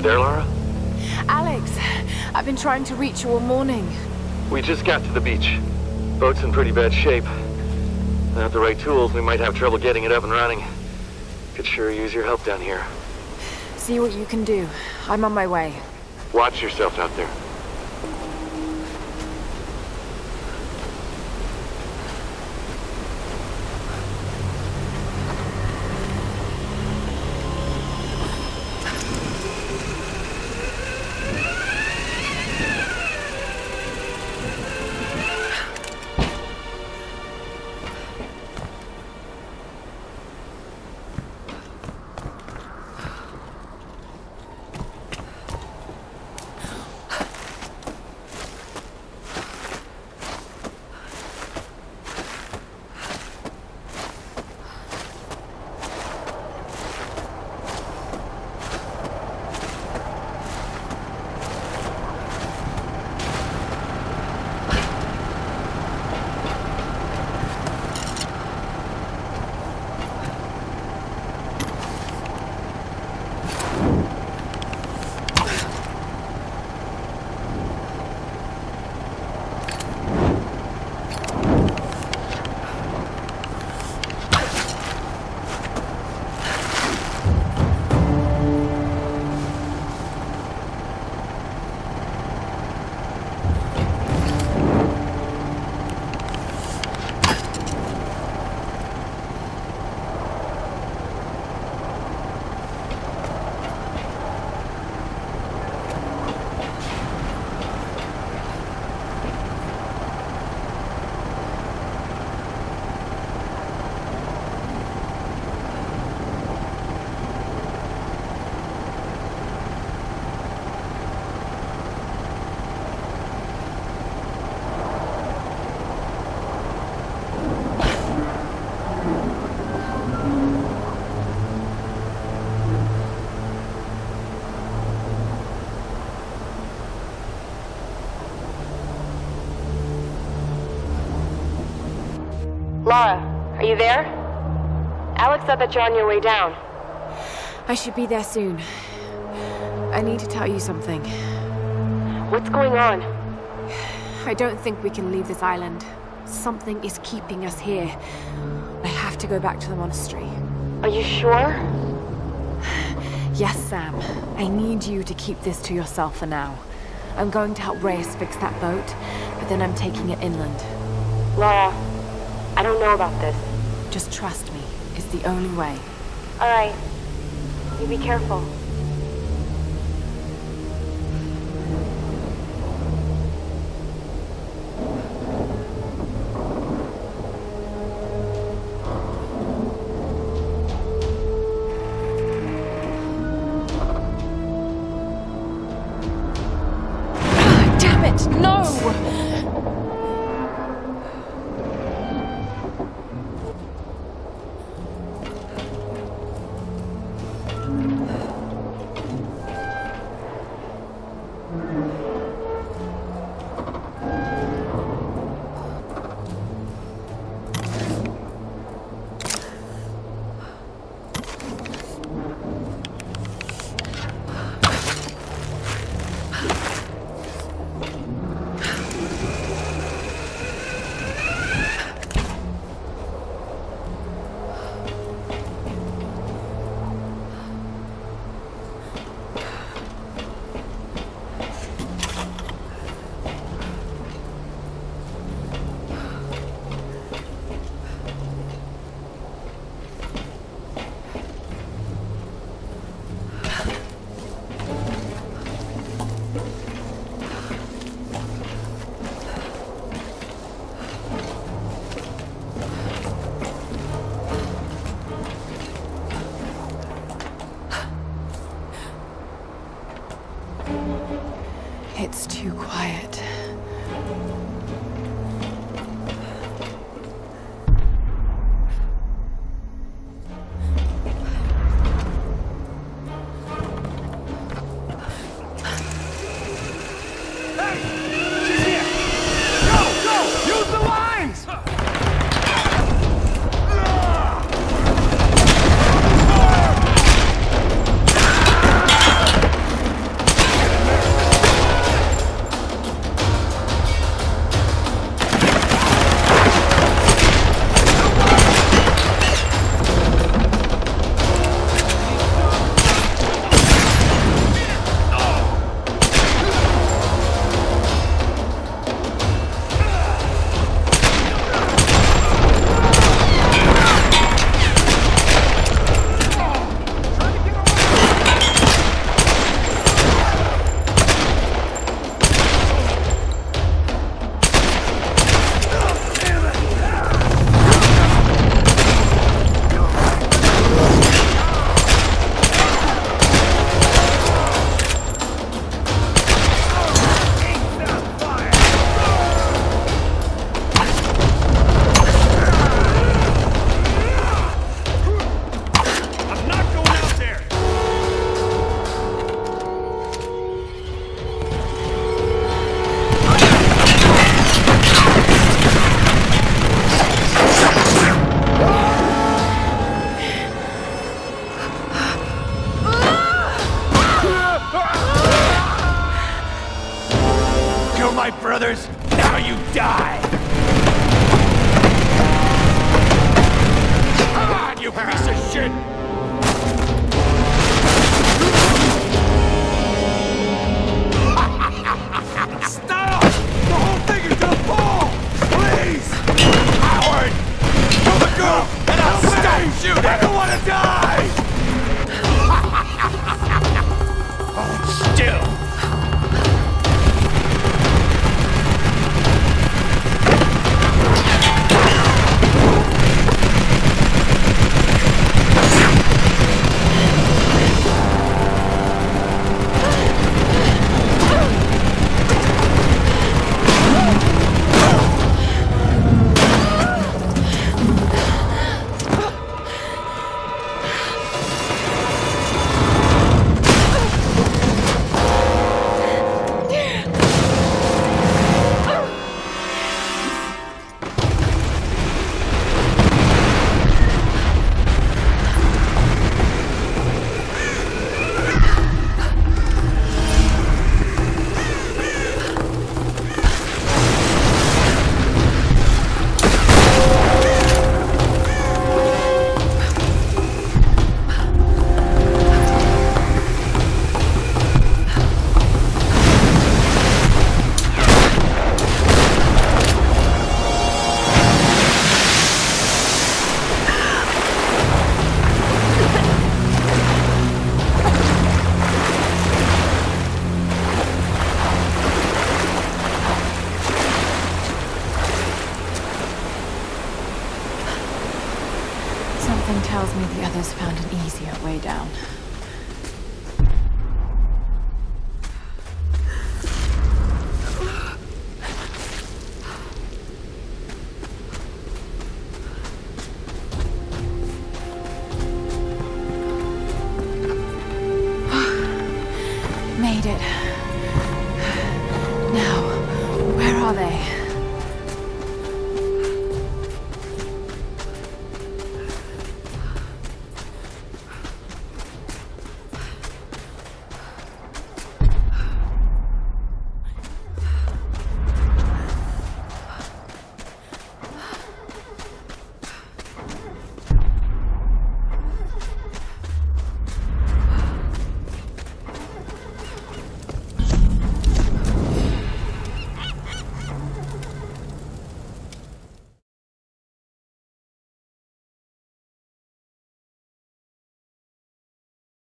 You there, Lara? Alex, I've been trying to reach you all morning. We just got to the beach. Boat's in pretty bad shape. Without the right tools, we might have trouble getting it up and running. Could sure use your help down here. See what you can do. I'm on my way. Watch yourself out there. Lara, are you there? Alex said that you're on your way down. I should be there soon. I need to tell you something. What's going on? I don't think we can leave this island. Something is keeping us here. I have to go back to the monastery. Are you sure? Yes, Sam. I need you to keep this to yourself for now. I'm going to help Reyes fix that boat, but then I'm taking it inland. Lara, I don't know about this. Just trust me. It's the only way. Alright. You be careful. You die. Come on, you piece of shit!